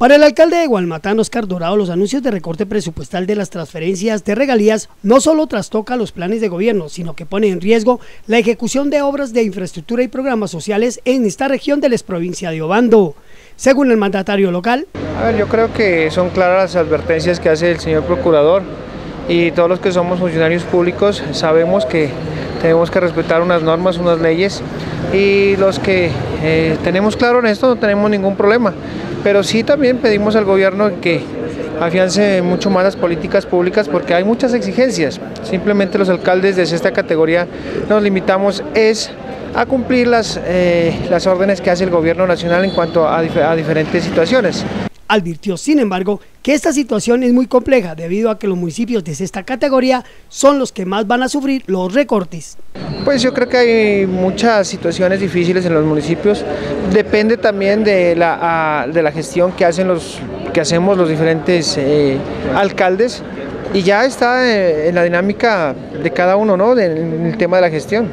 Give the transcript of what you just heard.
Para el alcalde de Gualmatán, Oscar Dorado, los anuncios de recorte presupuestal de las transferencias de regalías no solo trastoca los planes de gobierno, sino que pone en riesgo la ejecución de obras de infraestructura y programas sociales en esta región de la provincia de Obando. Según el mandatario local. A ver, yo creo que son claras las advertencias que hace el señor procurador y todos los que somos funcionarios públicos sabemos que tenemos que respetar unas normas, unas leyes y los que eh, tenemos claro en esto no tenemos ningún problema pero sí también pedimos al gobierno que afiance mucho más las políticas públicas porque hay muchas exigencias. Simplemente los alcaldes de esta categoría nos limitamos es a cumplir las, eh, las órdenes que hace el gobierno nacional en cuanto a, a diferentes situaciones. Advirtió, sin embargo, que esta situación es muy compleja debido a que los municipios de esta categoría son los que más van a sufrir los recortes. Pues yo creo que hay muchas situaciones difíciles en los municipios, depende también de la, de la gestión que, hacen los, que hacemos los diferentes eh, alcaldes y ya está eh, en la dinámica de cada uno, ¿no? en el tema de la gestión.